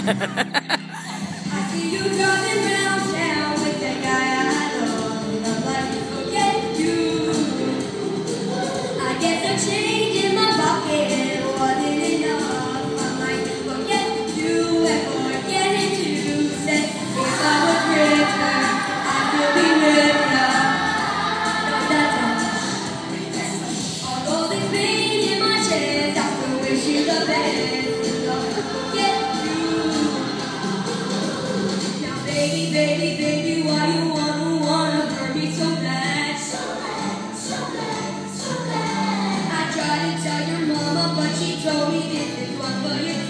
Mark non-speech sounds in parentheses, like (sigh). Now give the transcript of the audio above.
(laughs) you don't Baby, baby, baby, why you wanna, wanna hurt me so bad? So bad, so bad, so bad. I tried to tell your mama, but she told me this is one for you.